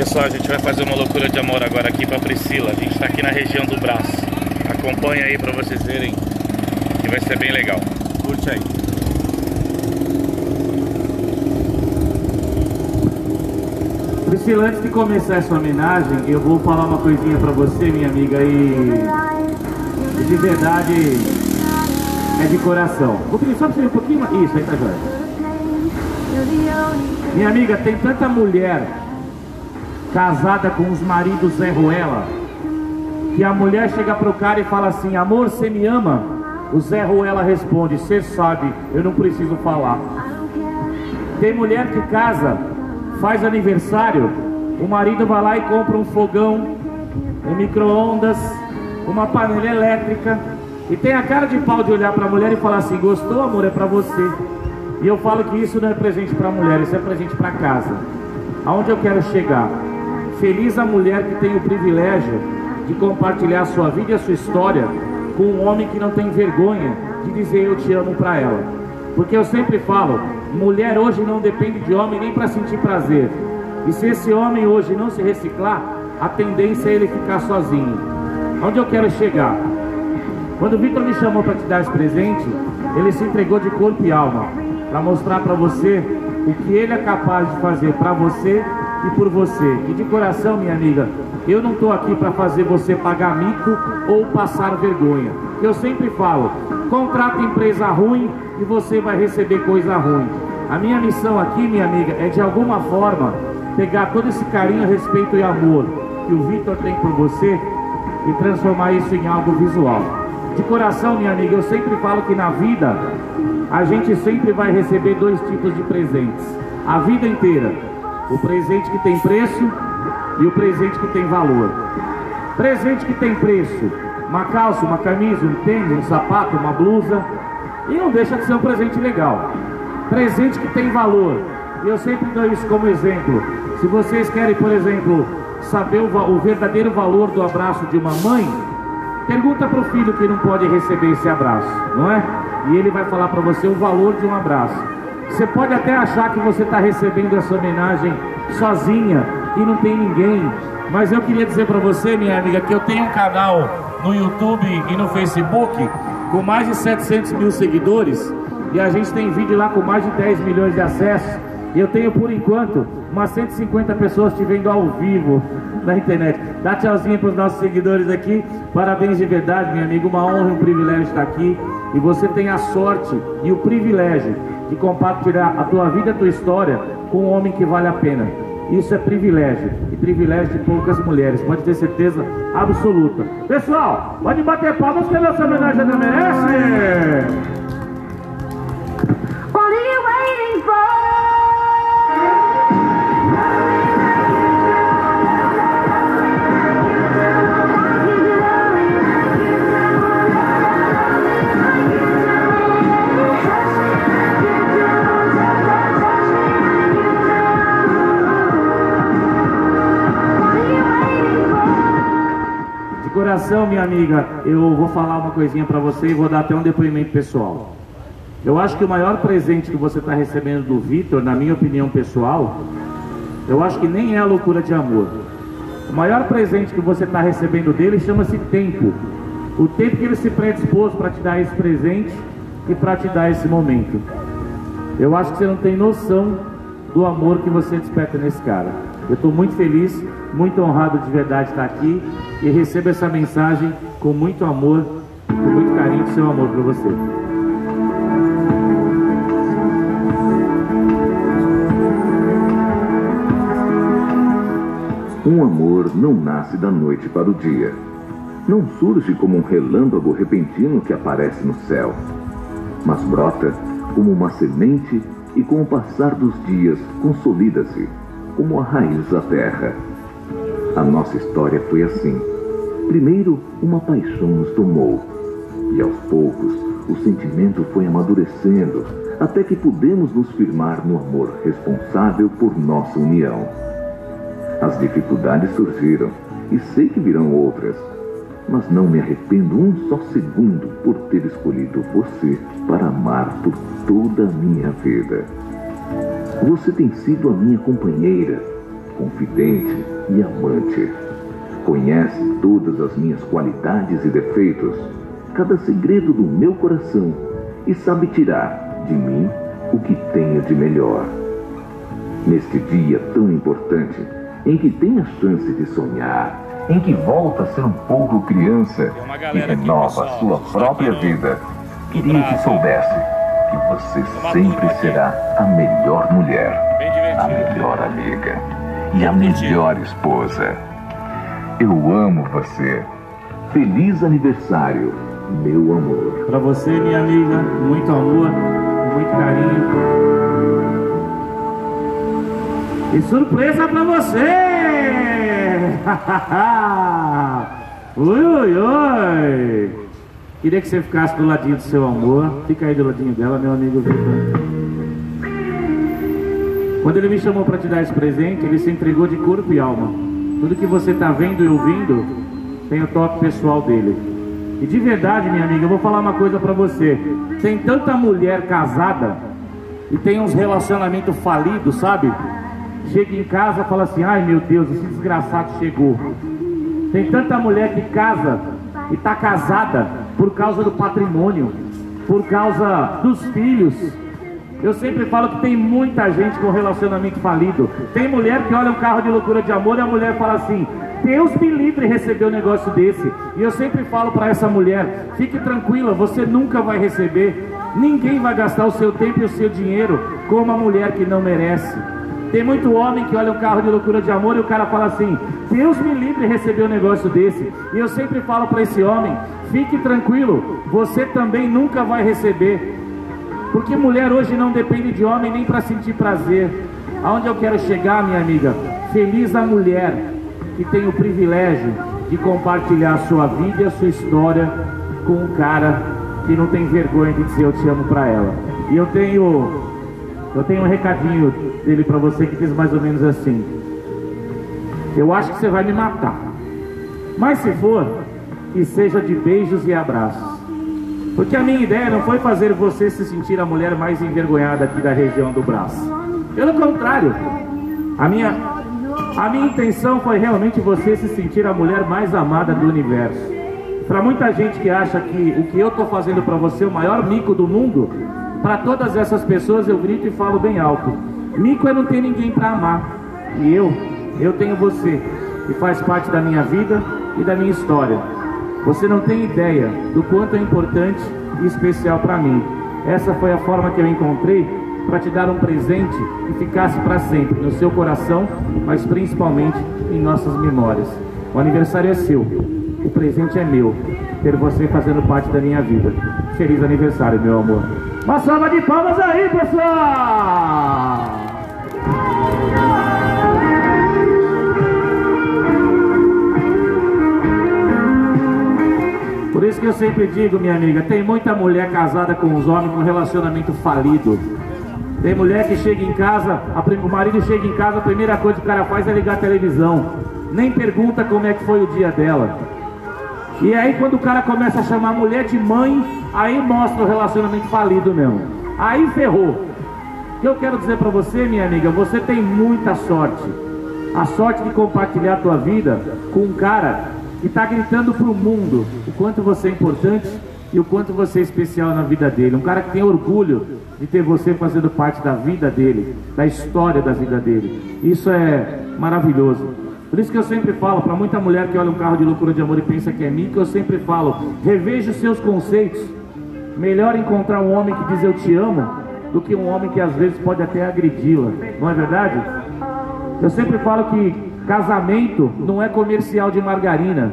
Pessoal, a gente vai fazer uma loucura de amor agora aqui pra Priscila. A gente tá aqui na região do braço. Acompanha aí pra vocês verem que vai ser bem legal. Curte aí. Priscila, antes de começar essa homenagem, eu vou falar uma coisinha pra você, minha amiga, e, de verdade é de coração. Vou pedir só pra você um pouquinho mais. Isso, aí tá jóia. Minha amiga, tem tanta mulher casada com os maridos Zé Ruela, que a mulher chega pro cara e fala assim, amor, você me ama? O Zé Ruela responde, você sabe, eu não preciso falar. Tem mulher que casa, faz aniversário, o marido vai lá e compra um fogão, um micro-ondas, uma panela elétrica, e tem a cara de pau de olhar para a mulher e falar assim, gostou amor, é para você. E eu falo que isso não é presente para a mulher, isso é presente para casa. Aonde eu quero chegar? Feliz a mulher que tem o privilégio de compartilhar sua vida e a sua história com um homem que não tem vergonha de dizer eu te amo para ela. Porque eu sempre falo, mulher hoje não depende de homem nem para sentir prazer. E se esse homem hoje não se reciclar, a tendência é ele ficar sozinho. Onde eu quero chegar? Quando o Vitor me chamou para te dar esse presente, ele se entregou de corpo e alma para mostrar para você o que ele é capaz de fazer para você e por você. E de coração, minha amiga, eu não estou aqui para fazer você pagar mico ou passar vergonha. Eu sempre falo, contrata empresa ruim e você vai receber coisa ruim. A minha missão aqui, minha amiga, é de alguma forma pegar todo esse carinho, respeito e amor que o Vitor tem por você e transformar isso em algo visual. De coração, minha amiga, eu sempre falo que na vida a gente sempre vai receber dois tipos de presentes. A vida inteira. O presente que tem preço e o presente que tem valor. Presente que tem preço. Uma calça, uma camisa, um tênis, um sapato, uma blusa. E não deixa de ser um presente legal. Presente que tem valor. E eu sempre dou isso como exemplo. Se vocês querem, por exemplo, saber o, o verdadeiro valor do abraço de uma mãe, pergunta para o filho que não pode receber esse abraço, não é? E ele vai falar para você o valor de um abraço. Você pode até achar que você está recebendo essa homenagem sozinha e não tem ninguém. Mas eu queria dizer para você, minha amiga, que eu tenho um canal no YouTube e no Facebook com mais de 700 mil seguidores e a gente tem vídeo lá com mais de 10 milhões de acessos. E eu tenho por enquanto umas 150 pessoas te vendo ao vivo na internet. Dá tchauzinho para os nossos seguidores aqui. Parabéns de verdade, minha amiga. Uma honra e um privilégio estar aqui. E você tem a sorte e o privilégio de compartilhar a tua vida, a tua história com um homem que vale a pena. Isso é privilégio. E privilégio de poucas mulheres. Pode ter certeza absoluta. Pessoal, pode bater palmas que a nossa homenagem não merece. Coração, minha amiga, eu vou falar uma coisinha para você e vou dar até um depoimento pessoal. Eu acho que o maior presente que você está recebendo do Vitor, na minha opinião pessoal, eu acho que nem é a loucura de amor. O maior presente que você está recebendo dele chama-se tempo. O tempo que ele se predispôs para te dar esse presente e para te dar esse momento. Eu acho que você não tem noção do amor que você desperta nesse cara. Eu estou muito feliz, muito honrado de verdade estar aqui e recebo essa mensagem com muito amor, com muito carinho do seu amor para você. Um amor não nasce da noite para o dia. Não surge como um relâmpago repentino que aparece no céu, mas brota como uma semente e com o passar dos dias consolida-se como a raiz da terra. A nossa história foi assim. Primeiro, uma paixão nos tomou, e aos poucos o sentimento foi amadurecendo, até que pudemos nos firmar no amor responsável por nossa união. As dificuldades surgiram, e sei que virão outras, mas não me arrependo um só segundo por ter escolhido você para amar por toda a minha vida. Você tem sido a minha companheira, confidente e amante. Conhece todas as minhas qualidades e defeitos, cada segredo do meu coração e sabe tirar de mim o que tenho de melhor. Neste dia tão importante, em que tem a chance de sonhar, em que volta a ser um pouco criança e renova a sua própria vida, queria que soubesse que você sempre será a melhor mulher, a melhor amiga e a melhor esposa. Eu amo você. Feliz aniversário, meu amor. Pra você, minha amiga, muito amor, muito carinho. E surpresa pra você! ui, ui, ui! Queria que você ficasse do ladinho do seu amor. Fica aí do ladinho dela, meu amigo Vitor. Quando ele me chamou para te dar esse presente, ele se entregou de corpo e alma. Tudo que você está vendo e ouvindo tem o toque pessoal dele. E de verdade, minha amiga, eu vou falar uma coisa para você. Tem tanta mulher casada e tem uns relacionamentos falidos, sabe? Chega em casa e fala assim: ai meu Deus, esse desgraçado chegou. Tem tanta mulher que casa e está casada por causa do patrimônio, por causa dos filhos. Eu sempre falo que tem muita gente com relacionamento falido. Tem mulher que olha um carro de loucura de amor e a mulher fala assim: Deus me livre receber um negócio desse. E eu sempre falo para essa mulher: fique tranquila, você nunca vai receber. Ninguém vai gastar o seu tempo e o seu dinheiro com uma mulher que não merece. Tem muito homem que olha um carro de loucura de amor e o cara fala assim: Deus me livre receber um negócio desse. E eu sempre falo para esse homem: fique tranquilo, você também nunca vai receber. Porque mulher hoje não depende de homem nem para sentir prazer. Aonde eu quero chegar, minha amiga? Feliz a mulher que tem o privilégio de compartilhar a sua vida e a sua história com um cara que não tem vergonha de dizer eu te amo para ela. E eu tenho eu tenho um recadinho dele para você que diz mais ou menos assim: Eu acho que você vai me matar. Mas se for, que seja de beijos e abraços. Porque a minha ideia não foi fazer você se sentir a mulher mais envergonhada aqui da região do braço. Pelo contrário, a minha, a minha intenção foi realmente você se sentir a mulher mais amada do universo. Para muita gente que acha que o que eu estou fazendo para você é o maior mico do mundo, para todas essas pessoas eu grito e falo bem alto. Mico é não ter ninguém para amar. E eu, eu tenho você, que faz parte da minha vida e da minha história. Você não tem ideia do quanto é importante e especial para mim. Essa foi a forma que eu encontrei para te dar um presente que ficasse para sempre no seu coração, mas principalmente em nossas memórias. O aniversário é seu, o presente é meu, ter você fazendo parte da minha vida. Feliz aniversário, meu amor. Uma salva de palmas aí, pessoal! Que eu sempre digo, minha amiga, tem muita mulher casada com os homens com relacionamento falido. Tem mulher que chega em casa, a, o marido chega em casa, a primeira coisa que o cara faz é ligar a televisão. Nem pergunta como é que foi o dia dela. E aí quando o cara começa a chamar a mulher de mãe, aí mostra o relacionamento falido mesmo. Aí ferrou. O que eu quero dizer para você, minha amiga, você tem muita sorte. A sorte de compartilhar a tua vida com um cara que está gritando para o mundo o quanto você é importante e o quanto você é especial na vida dele. Um cara que tem orgulho de ter você fazendo parte da vida dele, da história da vida dele. Isso é maravilhoso. Por isso que eu sempre falo para muita mulher que olha um carro de loucura de amor e pensa que é mim, que eu sempre falo, reveja os seus conceitos. Melhor encontrar um homem que diz eu te amo do que um homem que às vezes pode até agredi-la. Não é verdade? Eu sempre falo que casamento não é comercial de margarina.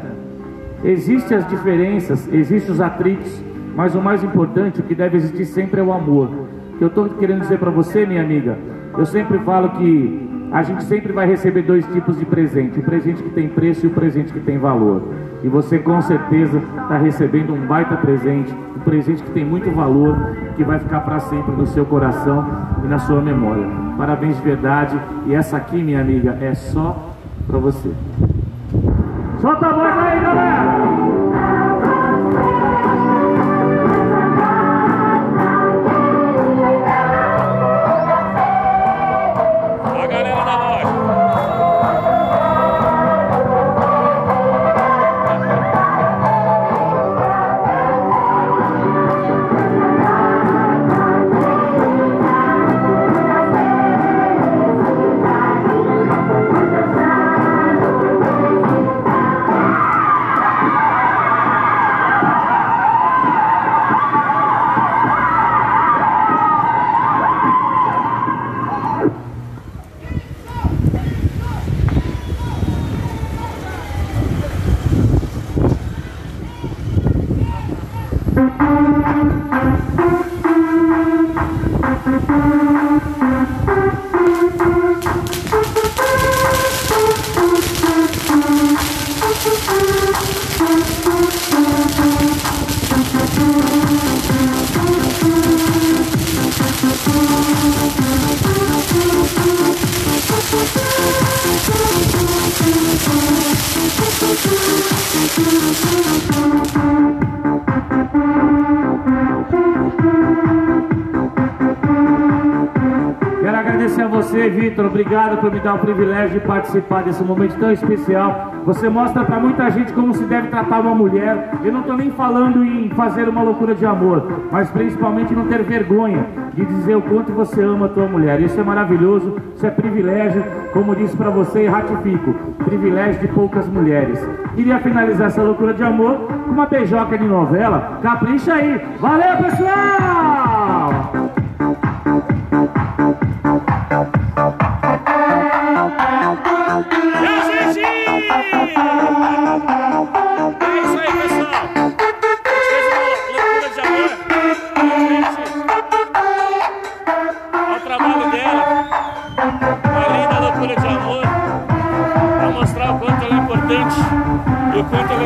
Existem as diferenças, existem os atritos, mas o mais importante, o que deve existir sempre é o amor. O que eu estou querendo dizer para você, minha amiga, eu sempre falo que a gente sempre vai receber dois tipos de presente: o presente que tem preço e o presente que tem valor. E você com certeza está recebendo um baita presente, um presente que tem muito valor, que vai ficar para sempre no seu coração e na sua memória. Parabéns de verdade. E essa aqui, minha amiga, é só para você. Solta a voz aí, galera! A você, Vitor. Obrigado por me dar o privilégio de participar desse momento tão especial. Você mostra para muita gente como se deve tratar uma mulher. Eu não estou nem falando em fazer uma loucura de amor, mas principalmente não ter vergonha de dizer o quanto você ama a tua mulher. Isso é maravilhoso, isso é privilégio. Como disse para você e ratifico, privilégio de poucas mulheres. Queria finalizar essa loucura de amor com uma beijoca de novela. Capricha aí. Valeu, pessoal!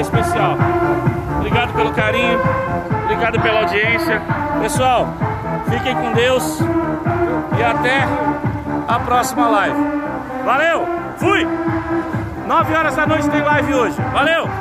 Especial. Obrigado pelo carinho. Obrigado pela audiência. Pessoal, fiquem com Deus. E até a próxima live. Valeu! Fui! 9 horas da noite tem live hoje. Valeu!